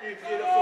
You beautiful.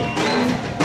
Brasil.